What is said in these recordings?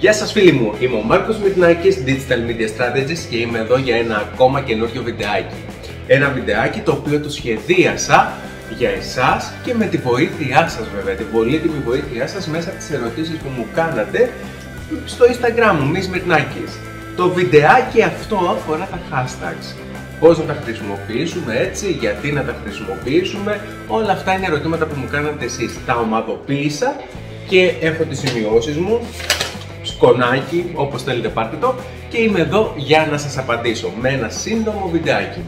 Γεια σας φίλοι μου, είμαι ο Μάρκος Μυρνάκης, Digital Media Strategist και είμαι εδώ για ένα ακόμα καινούριο βιντεάκι. Ένα βιντεάκι το οποίο το σχεδίασα για εσάς και με τη βοήθειά σας βέβαια, την πολύτιμη βοήθειά σας μέσα από τις ερωτήσεις που μου κάνατε στο Instagram μου, Miss Μυρνάκης. Το βιντεάκι αυτό αφορά τα hashtags. Πώς να τα χρησιμοποιήσουμε έτσι, γιατί να τα χρησιμοποιήσουμε, όλα αυτά είναι ερωτήματα που μου κάνατε εσείς. Τα ομαδοποίησα και έχω τις σημειώσεις μου σκονάκι, όπως θέλετε πάρτε το και είμαι εδώ για να σας απαντήσω με ένα σύντομο βιντεάκι.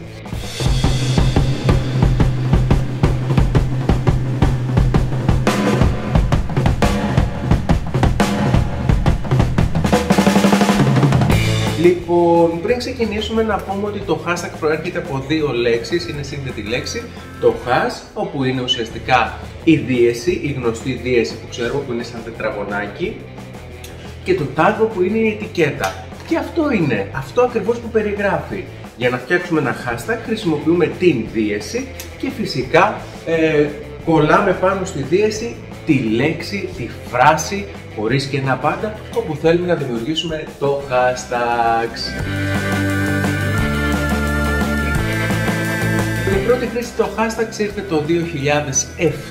Λοιπόν, πριν ξεκινήσουμε να πούμε ότι το hashtag προέρχεται από δύο λέξεις, είναι σύνδετη λέξη. Το hash, όπου είναι ουσιαστικά η δίεση, η γνωστή δίεση που ξέρουμε που είναι σαν τετραγωνάκι, και το tag που είναι η ετικέτα. Και αυτό είναι, αυτό ακριβώς που περιγράφει. Για να φτιάξουμε ένα hashtag χρησιμοποιούμε την δίεση και φυσικά ε, κολλάμε πάνω στη δίεση τη λέξη, τη φράση, χωρίς και ένα πάντα, όπου θέλουμε να δημιουργήσουμε το hashtag. Η πρώτη χρήση το hashtag ήρθε το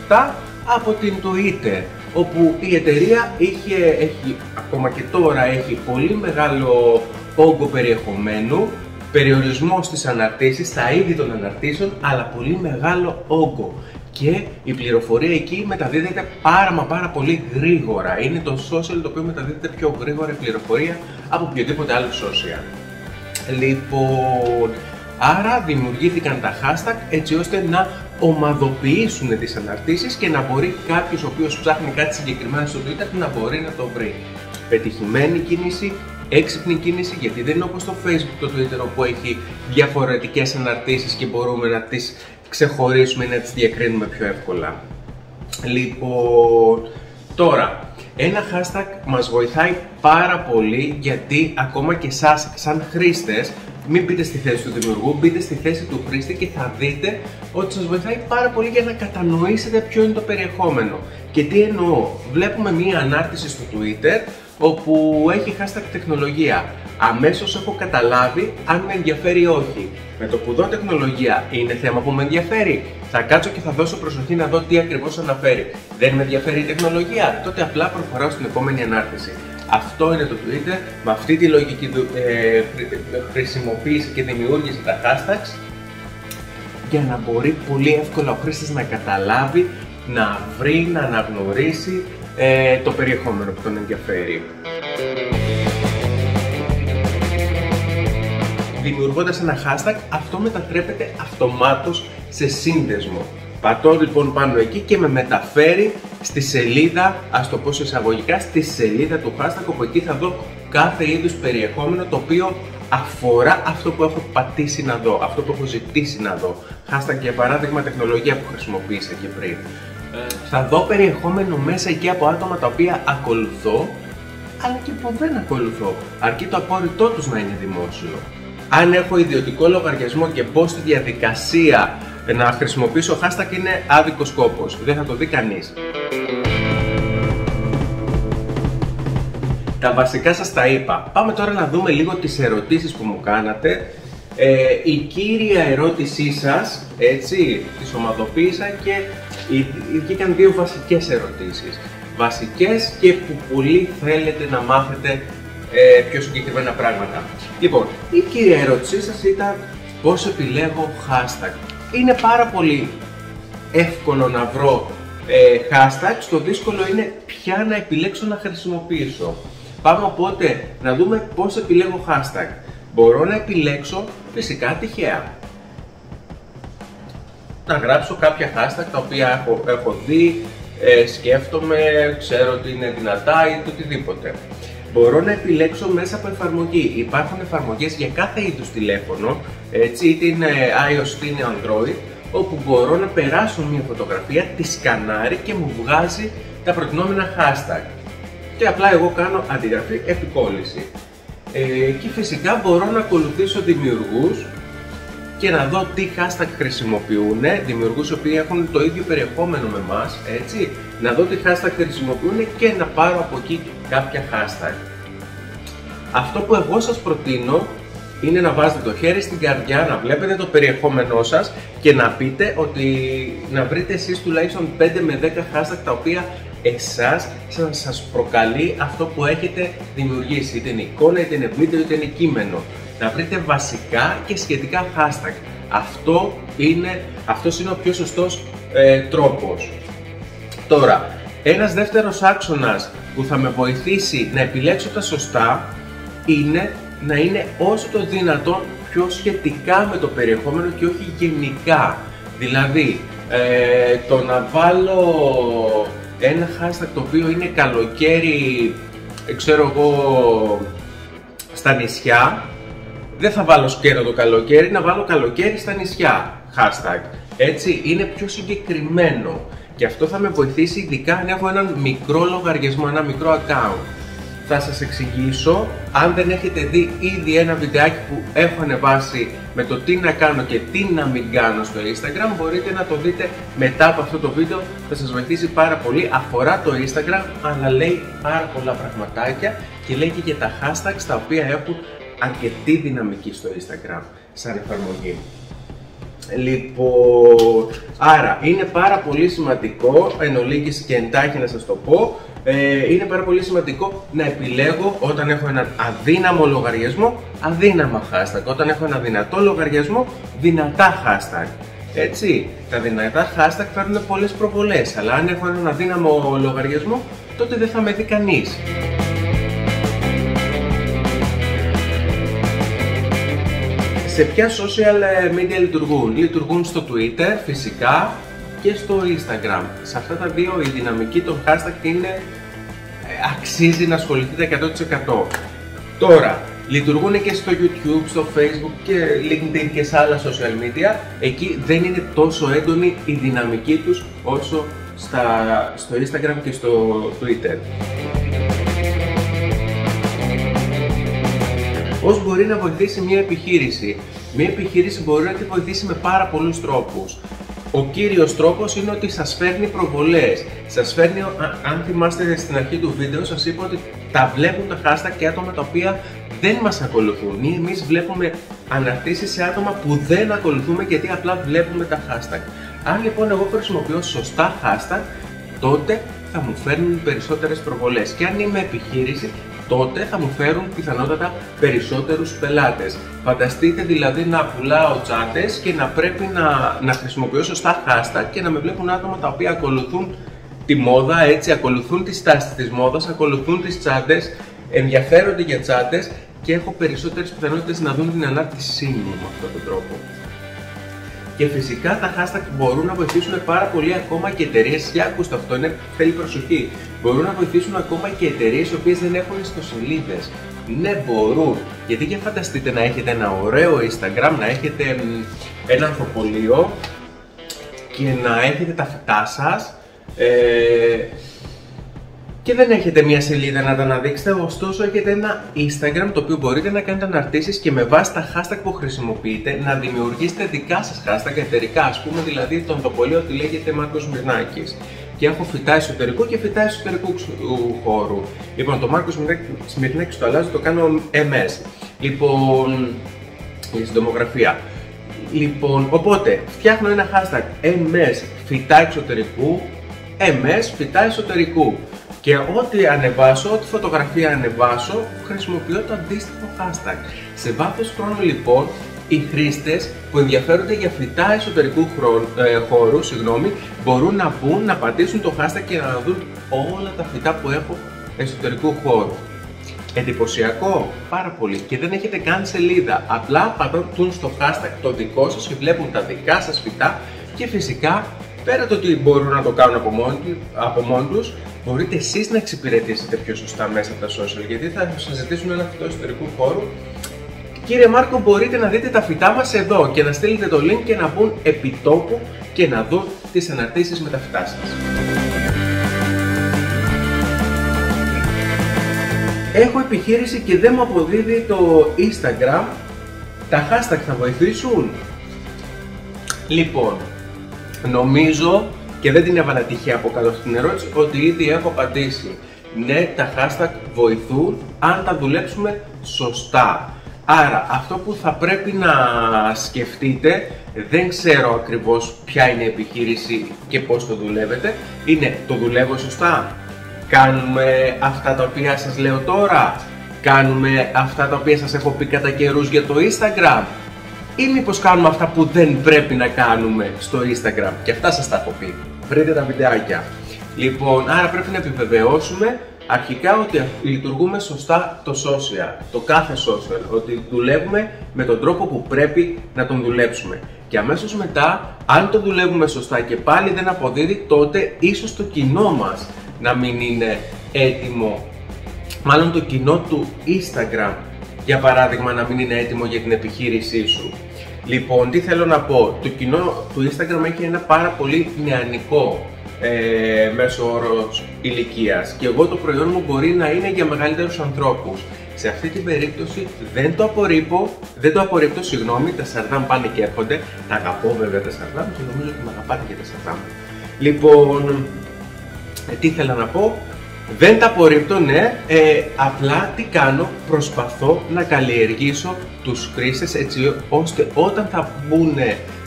2007 από την Twitter όπου η εταιρεία είχε, έχει, ακόμα και τώρα έχει πολύ μεγάλο όγκο περιεχομένου, περιορισμό στις αναρτήσεις, στα είδη των αναρτήσεων, αλλά πολύ μεγάλο όγκο. Και η πληροφορία εκεί μεταδίδεται πάρα μα πάρα πολύ γρήγορα. Είναι το social το οποίο μεταδίδεται πιο γρήγορα η πληροφορία από οποιοδήποτε άλλο social. Λοιπόν, άρα δημιουργήθηκαν τα hashtag έτσι ώστε να ομαδοποιήσουν τις αναρτήσεις και να μπορεί κάποιος ο οποίος ψάχνει κάτι συγκεκριμένο στο Twitter να μπορεί να το βρει. Πετυχημένη κίνηση, έξυπνη κίνηση, γιατί δεν είναι όπως το Facebook, το Twitter, όπου έχει διαφορετικές αναρτήσεις και μπορούμε να τις ξεχωρίσουμε ή να τις διακρίνουμε πιο εύκολα. Λοιπόν, τώρα, ένα hashtag μας βοηθάει πάρα πολύ γιατί ακόμα και εσάς σαν χρήστες μην μπείτε στη θέση του δημιουργού, μπείτε στη θέση του χρήστη και θα δείτε ότι σας βοηθάει πάρα πολύ για να κατανοήσετε ποιο είναι το περιεχόμενο. Και τι εννοώ, βλέπουμε μία ανάρτηση στο Twitter όπου έχει hashtag τεχνολογία. Αμέσως έχω καταλάβει αν με ενδιαφέρει ή όχι. Με το που δω τεχνολογία είναι θέμα που με ενδιαφέρει. Θα κάτσω και θα δώσω προσοχή να δω τι ακριβώς αναφέρει. Δεν με ενδιαφέρει η τεχνολογία, τότε απλά προχωράω στην επόμενη ανάρτηση. Αυτό είναι το Twitter, με αυτή τη λογική ε, χρησιμοποίησε και δημιούργησε τα hashtags για να μπορεί πολύ εύκολα ο χρήστης να καταλάβει, να βρει, να αναγνωρίσει ε, το περιεχόμενο που τον ενδιαφέρει. Δημιουργώντας ένα hashtag, αυτό μετατρέπεται αυτομάτως σε σύνδεσμο. Πατώ λοιπόν πάνω εκεί και με μεταφέρει στη σελίδα, ας το πω εισαγωγικά, στη σελίδα του hashtag όπου εκεί θα δω κάθε είδους περιεχόμενο το οποίο αφορά αυτό που έχω πατήσει να δω, αυτό που έχω ζητήσει να δω. Hashtag για παράδειγμα τεχνολογία που χρησιμοποίησα και πριν. Ε, θα δω περιεχόμενο μέσα εκεί από άτομα τα οποία ακολουθώ, αλλά και που δεν ακολουθώ, αρκεί το απόρριτό τους να είναι δημόσιο. Αν έχω ιδιωτικό λογαριασμό και μπω στη διαδικασία να χρησιμοποιήσω hashtag είναι άδικος κόπος, δεν θα το δει κανείς. Τα βασικά σας τα είπα. Πάμε τώρα να δούμε λίγο τις ερωτήσεις που μου κάνατε. Ε, η κύρια ερώτησή σας, έτσι, τις ομαδοποίησα και βγήκαν δύο βασικές ερωτήσεις. Βασικές και που πολύ θέλετε να μάθετε ε, πιο συγκεκριμένα πράγματα. Λοιπόν, η κύρια ερώτησή σας ήταν πώς επιλέγω hashtag είναι πάρα πολύ εύκολο να βρω ε, hashtags, το δύσκολο είναι ποια να επιλέξω να χρησιμοποιήσω. Πάμε οπότε να δούμε πώς επιλέγω hashtag. Μπορώ να επιλέξω φυσικά τυχαία. Να γράψω κάποια hashtag τα οποία έχω, έχω δει, ε, σκέφτομαι, ξέρω ότι είναι δυνατά ή το οτιδήποτε. Μπορώ να επιλέξω μέσα από εφαρμογή. Υπάρχουν εφαρμογές για κάθε είδους τηλέφωνο, έτσι, είτε είναι iOS είτε είναι Android, όπου μπορώ να περάσω μια φωτογραφία, τη σκανάρει και μου βγάζει τα προτινόμενα hashtag. Και απλά εγώ κάνω αντιγραφή, επικόλληση. Ε, και φυσικά μπορώ να ακολουθήσω δημιουργούς και να δω τι hashtag χρησιμοποιούν, δημιουργούς οι οποίοι έχουν το ίδιο περιεχόμενο με εμάς, έτσι, να δω τι hashtag χρησιμοποιούν και να πάρω από εκεί κάποια hashtag. Αυτό που εγώ σας προτείνω είναι να βάζετε το χέρι στην καρδιά, να βλέπετε το περιεχόμενό σας και να πείτε ότι να βρείτε εσείς τουλάχιστον 5 με 10 hashtag τα οποία εσάς σας, σας προκαλεί αυτό που έχετε δημιουργήσει, είτε είναι εικόνα, είτε είναι βίντεο, είτε είναι κείμενο. Να βρείτε βασικά και σχετικά hashtag. Αυτό είναι, αυτός είναι ο πιο σωστός ε, τρόπος. Τώρα, ένας δεύτερος άξονας που θα με βοηθήσει να επιλέξω τα σωστά είναι να είναι όσο το δυνατόν πιο σχετικά με το περιεχόμενο και όχι γενικά. Δηλαδή, ε, το να βάλω ένα hashtag το οποίο είναι καλοκαίρι, ε, ξέρω εγώ, στα νησιά, δεν θα βάλω σκέρο το καλοκαίρι, να βάλω καλοκαίρι στα νησιά hashtag. Έτσι, είναι πιο συγκεκριμένο. Και αυτό θα με βοηθήσει ειδικά αν έχω έναν μικρό λογαριασμό, ένα μικρό account. Θα σας εξηγήσω, αν δεν έχετε δει ήδη ένα βιντεάκι που έχω ανεβάσει με το τι να κάνω και τι να μην κάνω στο Instagram, μπορείτε να το δείτε μετά από αυτό το βίντεο, θα σας βοηθήσει πάρα πολύ. Αφορά το Instagram, αλλά λέει πάρα πολλά πραγματάκια και λέει και για τα hashtags τα οποία έχουν αρκετή δυναμική στο Instagram σαν εφαρμογή. Λοιπόν, άρα είναι πάρα πολύ σημαντικό, εν ολίγης και εντάχει να σας το πω, ε, είναι πάρα πολύ σημαντικό να επιλέγω όταν έχω έναν αδύναμο λογαριασμό, αδύναμα hashtag. Όταν έχω ένα δυνατό λογαριασμό, δυνατά hashtag. Έτσι, τα δυνατά hashtag φέρνουν πολλές προβολές, αλλά αν έχω έναν αδύναμο λογαριασμό, τότε δεν θα με δει κανείς. Σε ποια social media λειτουργούν; Λειτουργούν στο Twitter φυσικά και στο Instagram. Σε αυτά τα δύο η δυναμική των hashtag είναι ε, αξίζει να ασχοληθείτε 100%. Τώρα, λειτουργούν και στο YouTube, στο Facebook και LinkedIn και σε άλλα social media. Εκεί δεν είναι τόσο έντονη η δυναμική τους όσο στα, στο Instagram και στο Twitter. Πώς μπορεί να βοηθήσει μια επιχείρηση. Μια επιχείρηση μπορεί να τη βοηθήσει με πάρα πολλούς τρόπους. Ο κύριος τρόπος είναι ότι σας φέρνει προβολές. Σας φέρνει, αν θυμάστε στην αρχή του βίντεο, σας είπα ότι τα βλέπουν τα hashtag και άτομα τα οποία δεν μας ακολουθούν ή εμείς βλέπουμε αναρτήσεις σε άτομα που δεν ακολουθούμε γιατί απλά βλέπουμε τα hashtag. Αν λοιπόν εγώ χρησιμοποιώ σωστά hashtag, τότε θα μου φέρνουν περισσότερες προβολές. Και αν είμαι επιχείρηση, τότε θα μου φέρουν πιθανότατα περισσότερους πελάτες. Φανταστείτε δηλαδή να πουλάω τσάντες και να πρέπει να, να χρησιμοποιώ σωστά hashtag και να με βλέπουν άτομα τα οποία ακολουθούν τη μόδα, έτσι, ακολουθούν τις τάσεις της μόδας, ακολουθούν τις τσάντες, ενδιαφέρονται για τσάντες και έχω περισσότερες πιθανότητες να δουν την ανάρτησή μου με αυτόν τον τρόπο. Και φυσικά τα hashtag μπορούν να βοηθήσουν πάρα πολύ ακόμα και εταιρείες. Για ακούστε αυτό, είναι, θέλει προσοχή. Μπορούν να βοηθήσουν ακόμα και εταιρείες οι οποίες δεν έχουν ιστοσελίδες. Ναι, μπορούν. Γιατί για φανταστείτε να έχετε ένα ωραίο Instagram, να έχετε ένα ανθοπολείο και να έχετε τα φυτά σας ε, και δεν έχετε μια σελίδα να τα αναδείξετε, ωστόσο έχετε ένα Instagram το οποίο μπορείτε να κάνετε αναρτήσεις και με βάση τα hashtag που χρησιμοποιείτε να δημιουργήσετε δικά σας hashtag εταιρικά, ας πούμε δηλαδή τον τοπολείο ότι λέγεται Μάρκος Μυρνάκης και έχω φυτά εσωτερικού και φυτά εσωτερικού χώρου. Λοιπόν, το Μάρκος Μυρνάκης το αλλάζω, το κάνω MS. Λοιπόν, για συντομογραφία. Λοιπόν, οπότε φτιάχνω ένα hashtag MS φυτά εξωτερικού, MS φυτά εσωτερικού. Και ό,τι ανεβάσω, ό,τι φωτογραφία ανεβάσω, χρησιμοποιώ το αντίστοιχο hashtag. Σε βάθος χρόνου λοιπόν, οι χρήστες που ενδιαφέρονται για φυτά εσωτερικού ε, χώρου συγγνώμη, μπορούν να μπουν, να πατήσουν το hashtag και να δουν όλα τα φυτά που έχω εσωτερικού χώρου. Εντυπωσιακό, πάρα πολύ. Και δεν έχετε καν σελίδα. Απλά πατούν στο hashtag το δικό σας και βλέπουν τα δικά σας φυτά και φυσικά πέρα το ότι μπορούν να το κάνουν από μόνοι, από μόνοι τους, μπορείτε εσείς να εξυπηρετήσετε πιο σωστά μέσα από τα social, γιατί θα σας ζητήσουν ένα φυτό εσωτερικού χώρου. Κύριε Μάρκο, μπορείτε να δείτε τα φυτά μας εδώ και να στείλετε το link και να μπουν επί τόπου και να δουν τις αναρτήσεις με τα φυτά σας. Έχω επιχείρηση και δεν μου αποδίδει το Instagram. Τα hashtag θα βοηθήσουν. Λοιπόν, Νομίζω και δεν την έβαλα τυχαία από κάτω στην ερώτηση ότι ήδη έχω απαντήσει. Ναι, τα hashtag βοηθούν αν τα δουλέψουμε σωστά. Άρα αυτό που θα πρέπει να σκεφτείτε, δεν ξέρω ακριβώς ποια είναι η επιχείρηση και πώς το δουλεύετε, είναι το δουλεύω σωστά, κάνουμε αυτά τα οποία σας λέω τώρα, κάνουμε αυτά τα οποία σας έχω πει κατά καιρούς για το Instagram; Ή μήπως κάνουμε αυτά που δεν πρέπει να κάνουμε στο Instagram; Και αυτά σας τα έχω πει, βρείτε τα βιντεάκια. Λοιπόν, άρα πρέπει να επιβεβαιώσουμε αρχικά ότι λειτουργούμε σωστά το social, το κάθε social, ότι δουλεύουμε με τον τρόπο που πρέπει να τον δουλέψουμε. Και αμέσως μετά, αν το δουλεύουμε σωστά και πάλι δεν αποδίδει, τότε ίσως το κοινό μας να μην είναι έτοιμο, μάλλον το κοινό του Instagram, για παράδειγμα, να μην είναι έτοιμο για την επιχείρησή σου. Λοιπόν, τι θέλω να πω, το κοινό του Instagram έχει ένα πάρα πολύ νεανικό ε, μέσο όρος ηλικίας. Και εγώ το προϊόν μου μπορεί να είναι για μεγαλύτερους ανθρώπους. Σε αυτή την περίπτωση δεν το απορρίπω, δεν το απορρίπτω, συγγνώμη, τα σαρδάμ πάνε και έρχονται. Τα αγαπώ βέβαια τα σαρδάμ και νομίζω ότι με αγαπάτε και τα σαρδάμ. Λοιπόν, ε, τι ήθελα να πω, δεν τα απορρίπτω, ναι, ε, απλά τι κάνω, προσπαθώ να καλλιεργήσω τους χρήστες έτσι ώστε όταν θα μπουν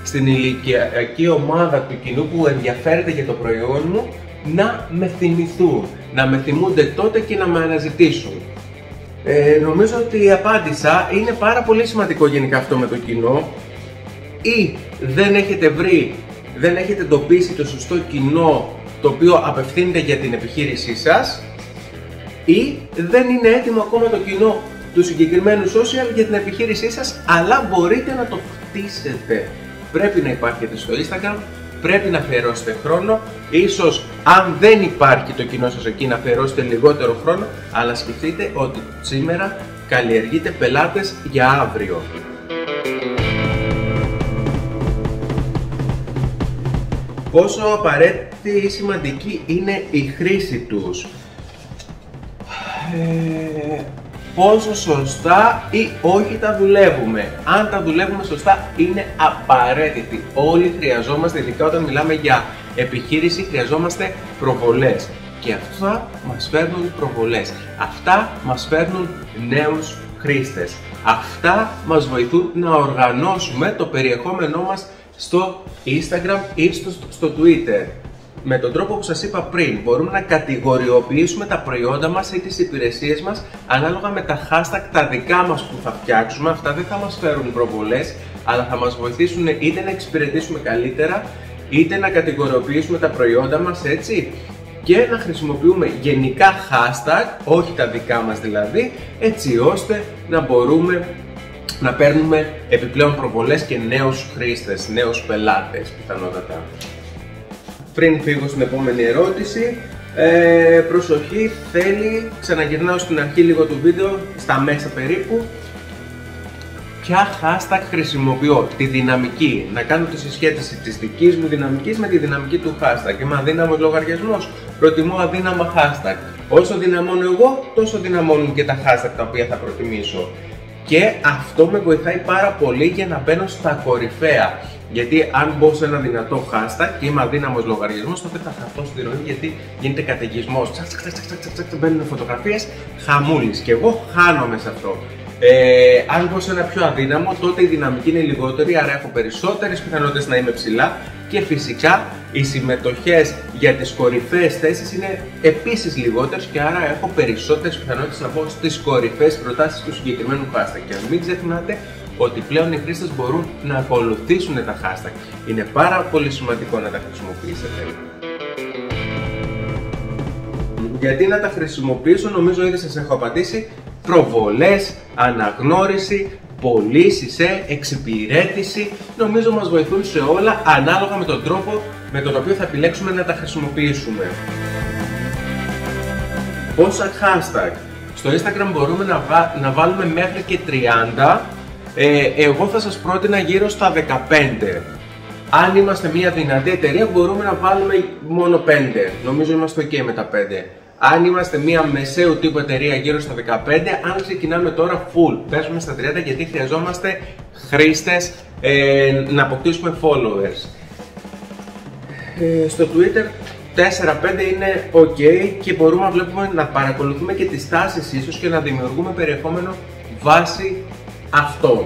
στην ηλικιακή ομάδα του κοινού που ενδιαφέρεται για το προϊόν μου να με θυμηθούν, να με θυμούνται τότε και να με αναζητήσουν. Ε, νομίζω ότι απάντησα. Είναι πάρα πολύ σημαντικό γενικά αυτό με το κοινό. Ή δεν έχετε βρει, δεν έχετε εντοπίσει το σωστό κοινό το οποίο απευθύνεται για την επιχείρησή σας ή δεν είναι έτοιμο ακόμα το κοινό του συγκεκριμένου social για την επιχείρησή σας αλλά μπορείτε να το χτίσετε πρέπει να υπάρχετε στο Instagram, πρέπει να αφιερώσετε χρόνο. Ίσως αν δεν υπάρχει το κοινό σας εκεί να αφιερώσετε λιγότερο χρόνο, αλλά σκεφτείτε ότι σήμερα καλλιεργείτε πελάτες για αύριο. Πόσο απαραίτητη ή σημαντική είναι η χρήση τους; Ε, πόσο σωστά ή όχι τα δουλεύουμε. Αν τα δουλεύουμε σωστά είναι απαραίτητη. Όλοι χρειαζόμαστε, ειδικά όταν μιλάμε για επιχείρηση, χρειαζόμαστε προβολές. Και αυτά μας φέρνουν προβολές. Αυτά μας φέρνουν νέους χρήστες. Αυτά μας βοηθούν να οργανώσουμε το περιεχόμενό μας στο Instagram ή στο, στο Twitter με τον τρόπο που σας είπα πριν, μπορούμε να κατηγοριοποιήσουμε τα προϊόντα μας ή τις υπηρεσίες μας ανάλογα με τα hashtag τα δικά μας που θα φτιάξουμε. Αυτά δεν θα μας φέρουν προβολές, αλλά θα μας βοηθήσουν είτε να εξυπηρετήσουμε καλύτερα, είτε να κατηγοριοποιήσουμε τα προϊόντα μας έτσι και να χρησιμοποιούμε γενικά hashtag, όχι τα δικά μας δηλαδή, έτσι ώστε να μπορούμε να παίρνουμε επιπλέον προβολές και νέους χρήστες, νέους πελάτες πιθανότατα. Πριν φύγω στην επόμενη ερώτηση, ε, προσοχή, θέλει, ξαναγυρνάω στην αρχή λίγο του βίντεο, στα μέσα περίπου, ποια hashtag χρησιμοποιώ, τη δυναμική, να κάνω τη συσχέτιση της δικής μου δυναμικής με τη δυναμική του hashtag. Είμαι αδύναμος λογαριασμός, προτιμώ αδύναμα hashtag. Όσο δυναμώνω εγώ, τόσο δυναμώνουν και τα hashtag τα οποία θα προτιμήσω. Και αυτό με βοηθάει πάρα πολύ για να μπαίνω στα κορυφαία. Γιατί αν μπω σε ένα δυνατό hashtag και είμαι αδύναμος λογαριασμός, τότε θα χαθώ στη ροή γιατί γίνεται καταιγισμός. Τσακ, τσακ, τσακ, τσακ, μπαίνουν φωτογραφίες χαμούλης. Και εγώ χάνομαι σε αυτό. Ε, αν πω σε ένα πιο αδύναμο, τότε η δυναμική είναι λιγότερη, άρα έχω περισσότερες πιθανότητες να είμαι ψηλά και φυσικά οι συμμετοχές για τις κορυφαίες θέσεις είναι επίσης λιγότερες και άρα έχω περισσότερες πιθανότητες να πω στις κορυφαίες προτάσεις του συγκεκριμένου hashtag. Και μην ξεχνάτε ότι πλέον οι χρήστες μπορούν να ακολουθήσουν τα hashtag. Είναι πάρα πολύ σημαντικό να τα χρησιμοποιήσετε. Γιατί να τα χρησιμοποιήσω, νομίζω ήδη σας έχω απαντήσει, προβολές, αναγνώριση, πωλήσει, ε, εξυπηρέτηση, νομίζω μας βοηθούν σε όλα ανάλογα με τον τρόπο με τον οποίο θα επιλέξουμε να τα χρησιμοποιήσουμε. Πόσα hashtag. Στο Instagram μπορούμε να, να βάλουμε μέχρι και 30 ε, εγώ θα σας πρότεινα γύρω στα 15. Αν είμαστε μια δυνατή εταιρεία μπορούμε να βάλουμε μόνο 5. Νομίζω είμαστε ok με τα 5. Αν είμαστε μια μεσαίου τύπου εταιρεία γύρω στα 15, αν ξεκινάμε τώρα full, πέσουμε στα 30 γιατί χρειαζόμαστε χρήστες ε, να αποκτήσουμε followers. Ε, στο Twitter 4-5 είναι ok και μπορούμε να βλέπουμε να παρακολουθούμε και τις τάσεις ίσως και να δημιουργούμε περιεχόμενο βάσει αυτών.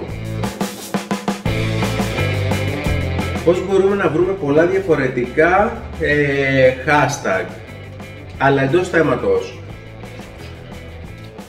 Πώς μπορούμε να βρούμε πολλά διαφορετικά ε, hashtag αλλά εντός θέματος.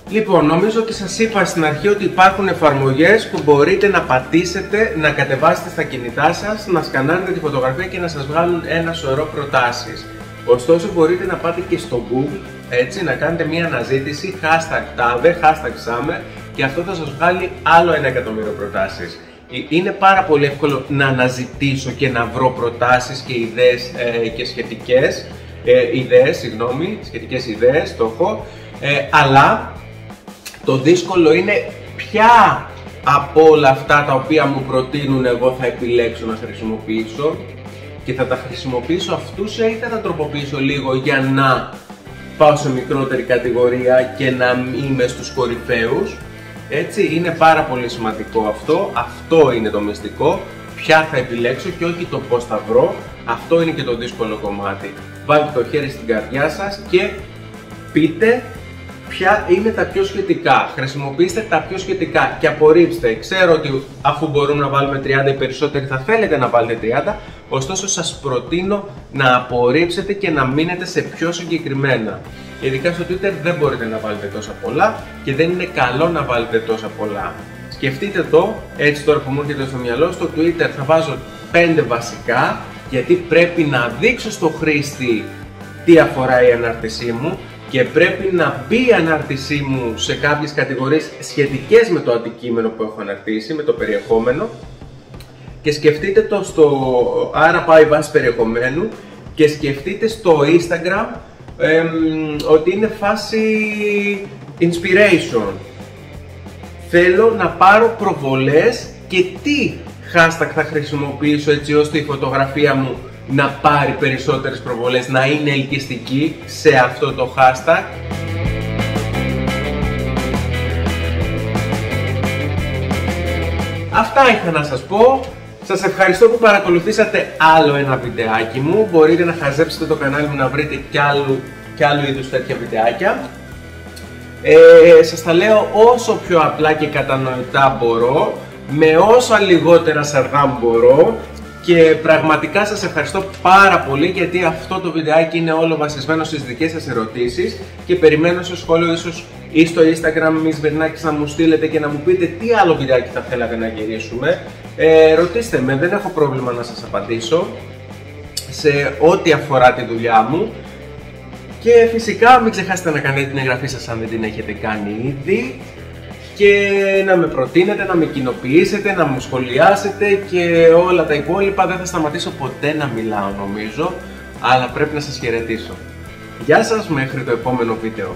Λοιπόν, νομίζω ότι σας είπα στην αρχή ότι υπάρχουν εφαρμογές που μπορείτε να πατήσετε, να κατεβάσετε στα κινητά σας, να σκανάρετε τη φωτογραφία και να σας βγάλουν ένα σωρό προτάσεις. Ωστόσο μπορείτε να πάτε και στο Google, έτσι, να κάνετε μια αναζήτηση hashtag TAVE, hashtag summer και αυτό θα σας βγάλει άλλο ένα εκατομμύριο προτάσεις. Ε, είναι πάρα πολύ εύκολο να αναζητήσω και να βρω προτάσεις και ιδέες ε, και σχετικές ε, ιδέες, συγγνώμη, σχετικές ιδέες, το έχω, ε, αλλά το δύσκολο είναι ποια από όλα αυτά τα οποία μου προτείνουν εγώ θα επιλέξω να χρησιμοποιήσω και θα τα χρησιμοποιήσω αυτούς ή θα τα τροποποιήσω λίγο για να πάω σε μικρότερη κατηγορία και να είμαι στους κορυφαίους. Έτσι, είναι πάρα πολύ σημαντικό αυτό, αυτό είναι το μυστικό, ποια θα επιλέξω και όχι το πώς θα βρω, αυτό είναι και το δύσκολο κομμάτι. Βάλτε το χέρι στην καρδιά σας και πείτε ποια είναι τα πιο σχετικά. Χρησιμοποιήστε τα πιο σχετικά και απορρίψτε. Ξέρω ότι αφού μπορούμε να βάλουμε 30 οι περισσότεροι θα θέλετε να βάλετε 30, ωστόσο σας προτείνω να απορρίψετε και να μείνετε σε πιο συγκεκριμένα. Ειδικά στο Twitter δεν μπορείτε να βάλετε τόσα πολλά και δεν είναι καλό να βάλετε τόσα πολλά. Σκεφτείτε το, έτσι τώρα που μου έρχεται στο μυαλό, στο Twitter θα βάζω 5 βασικά γιατί πρέπει να δείξω στο χρήστη τι αφορά η ανάρτησή μου και πρέπει να μπει η ανάρτησή μου σε κάποιες κατηγορίες σχετικές με το αντικείμενο που έχω αναρτήσει, με το περιεχόμενο και σκεφτείτε το στο άρα πάει βάση περιεχομένου και σκεφτείτε στο Instagram ότι είναι φάση inspiration. Θέλω να πάρω προβολές και τι hashtag θα χρησιμοποιήσω έτσι ώστε η φωτογραφία μου να πάρει περισσότερες προβολές, να είναι ελκυστική σε αυτό το hashtag. Αυτά είχα να σας πω. Σας ευχαριστώ που παρακολουθήσατε άλλο ένα βιντεάκι μου. Μπορείτε να χαζέψετε το κανάλι μου να βρείτε κι άλλου, κι άλλου είδους τέτοια βιντεάκια. Ε, σας τα λέω όσο πιο απλά και κατανοητά μπορώ με όσα λιγότερα σαργά μπορώ και πραγματικά σας ευχαριστώ πάρα πολύ γιατί αυτό το βιντεάκι είναι όλο βασισμένο στις δικές σας ερωτήσεις και περιμένω στο σχόλιο ίσως ή στο instagram μη Βερνάκης να μου στείλετε και να μου πείτε τι άλλο βιντεάκι θα θέλατε να γυρίσουμε ε, ρωτήστε με, δεν έχω πρόβλημα να σας απαντήσω σε ό,τι αφορά τη δουλειά μου και φυσικά μην ξεχάσετε να κάνετε την εγγραφή σας αν δεν την έχετε κάνει ήδη και να με προτείνετε, να με κοινοποιήσετε, να μου σχολιάσετε και όλα τα υπόλοιπα. Δεν θα σταματήσω ποτέ να μιλάω νομίζω, αλλά πρέπει να σας χαιρετήσω. Γεια σας μέχρι το επόμενο βίντεο.